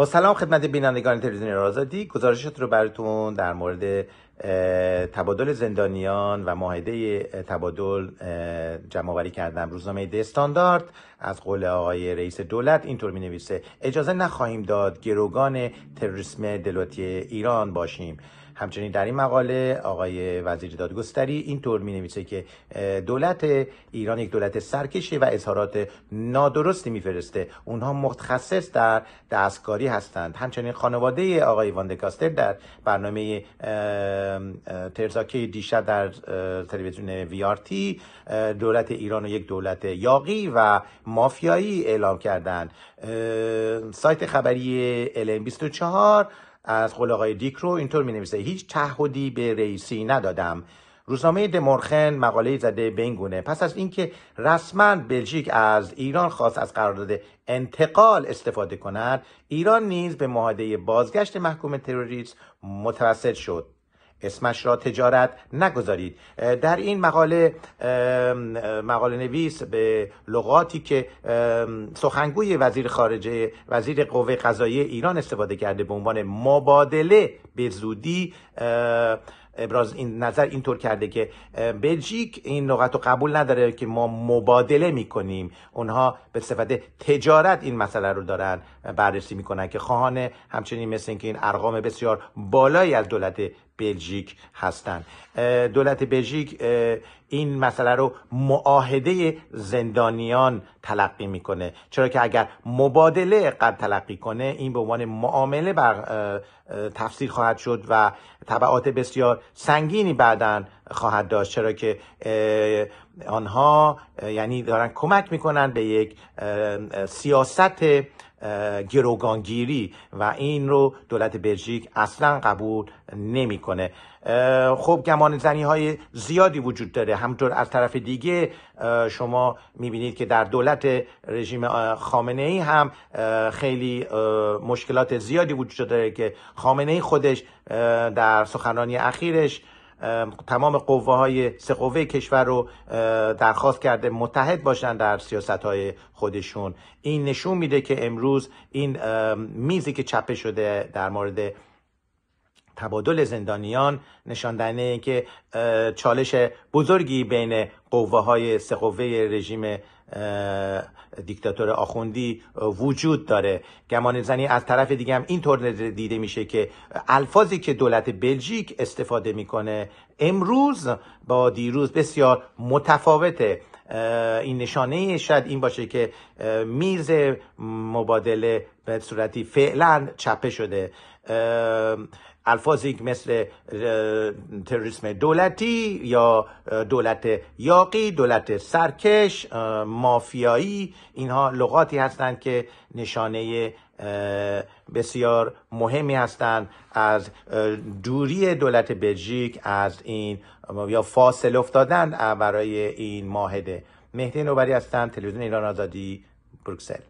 با سلام خدمت بینندگان تلویزیون آزادی گزارشات رو براتون در مورد تبادل زندانیان و معاهده تبادل جمع آوری کردم. روزنامه استاندارد از قول آقای رئیس دولت اینطور می نویسه اجازه نخواهیم داد گروگان تروریسم دلوتی ایران باشیم. همچنین در این مقاله آقای وزیر دادگستری اینطور می نویسه که دولت ایران یک دولت سرکشه و اظهارات نادرستی میفرسته. اونها متخصص در دستکاری هستند. همچنین خانواده آقای واندکاستر در برنامه ترزاکی دیشب در تلویزیون ویارتی دولت ایران رو یک دولت یاقی و مافیایی اعلام کردند سایت خبری LM 24 از قول آقای دیکرو اینطور می نویسه هیچ تعهدی به رئیسی ندادم. روزنامه دمورخن مقاله زده به این گونه پس از اینکه رسما بلژیک از ایران خواست از قرارداد انتقال استفاده کند ایران نیز به معاهده بازگشت محکوم تروریسم متوسط شد. اسمش را تجارت نگذارید. در این مقاله مقاله نویس به لغاتی که سخنگوی وزیر خارجه وزیر قوه قضایی ایران استفاده کرده به عنوان مبادله به زودی ابراز این نظر اینطور کرده که بلژیک این لغت رو قبول نداره که ما مبادله می‌کنیم. اونها به صفت تجارت این مسئله رو دارن بررسی می‌کنن که خواهان همچنین مثل اینکه این ارقام بسیار بالایی از دولت بلژیک هستند دولت بلژیک این مسئله رو معاهده زندانیان تلقی می‌کنه. چرا که اگر مبادله قد تلقی کنه این به عنوان معامله بر تفسیر خواهد شد و طبعات بسیار سنگینی بعدا خواهد داشت. چرا که آنها یعنی دارن کمک می‌کنن به یک سیاست گروگانگیری و این رو دولت بلژیک اصلا قبول نمی‌کنه. خب گمان زنی های زیادی وجود داره. همطور از طرف دیگه شما می‌بینید که در دولت رژیم خامنه ای هم خیلی مشکلات زیادی وجود داره که خامنه ای خودش در سخنرانی اخیرش تمام قوه های سه قوه کشور رو درخواست کرده متحد باشن در سیاست های خودشون. این نشون میده که امروز این میزی که چپه شده در مورد تبادل زندانیان نشان دهنده که چالش بزرگی بین قوه های سه قوه رژیم دیکتاتور آخوندی وجود داره. گمان زنی از طرف دیگه هم اینطور دیده میشه که الفاظی که دولت بلژیک استفاده می‌کنه امروز با دیروز بسیار متفاوته. این نشانه شاید این باشه که میز مبادله به صورتی فعلا چپه شده. الفاظی مثل تروریسم دولتی یا دولت یاقی دولت سرکش مافیایی اینها لغاتی هستند که نشانه بسیار مهمی هستند از دوری دولت بلژیک از این یا فاصله افتادن برای این ماهده مهدی نوبری هستند تلویزیون ایران آزادی بروکسل.